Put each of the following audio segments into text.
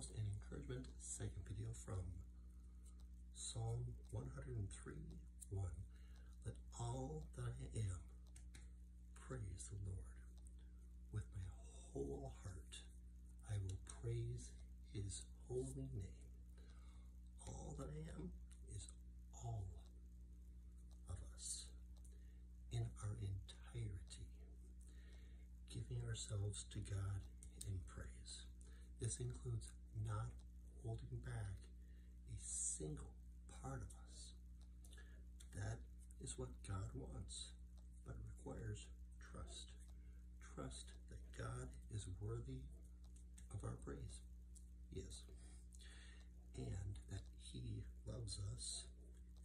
post an encouragement second video from Psalm 103 1. Let all that I am praise the Lord. With my whole heart, I will praise his holy name. All that I am is all of us in our entirety, giving ourselves to God in praise. This includes not holding back a single part of us. That is what God wants, but it requires trust. Trust that God is worthy of our praise. Yes. And that He loves us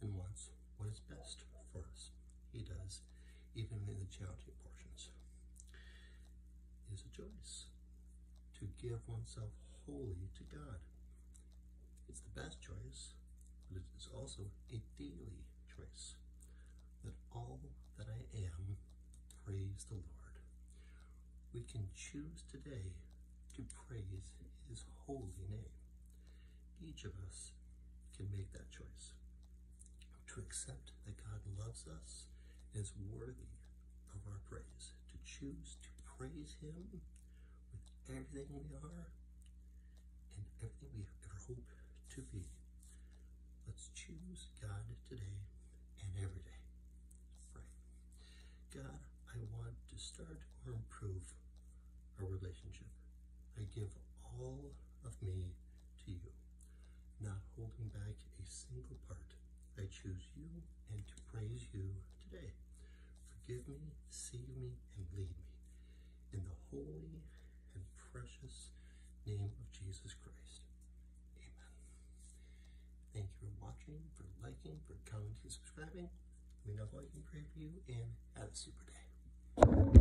and wants what is best for us. He does, even in the challenging portions. It is a choice to give oneself wholly to God. It's the best choice, but it is also a daily choice. That all that I am praise the Lord. We can choose today to praise His holy name. Each of us can make that choice to accept that God loves us is worthy of our praise, to choose to praise Him with everything we are and everything we ever hope to be. Let's God today and every day. God, I want to start or improve our relationship. I give all of me to you, not holding back a single part. I choose you and to praise you today. Forgive me, save me, and lead me. In the holy and precious name of Jesus Christ. watching, for liking, for commenting, subscribing. Let me know what I can pray for you, and have a super day.